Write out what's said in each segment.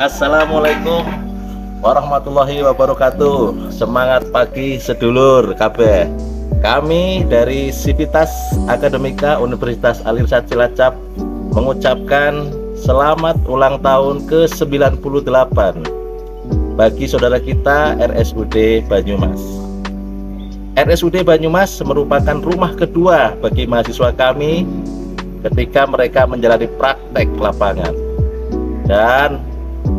Assalamualaikum warahmatullahi wabarakatuh. Semangat pagi sedulur KB. Kami dari Sivitas Akademika Universitas Alirsat Cilacap mengucapkan selamat ulang tahun ke-98 bagi saudara kita RSUD Banyumas. RSUD Banyumas merupakan rumah kedua bagi mahasiswa kami ketika mereka menjalani praktek lapangan. Dan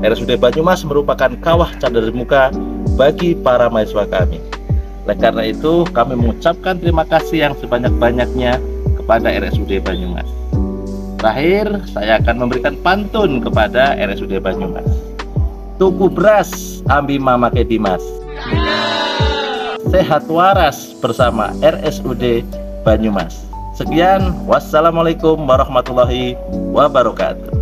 RSUD Banyumas merupakan kawah cadar muka bagi para mahasiswa kami. Oleh karena itu, kami mengucapkan terima kasih yang sebanyak-banyaknya kepada RSUD Banyumas. Terakhir, saya akan memberikan pantun kepada RSUD Banyumas. Tuku beras, ambi mama ke Dimas. Sehat waras bersama RSUD Banyumas. Sekian, wassalamualaikum warahmatullahi wabarakatuh.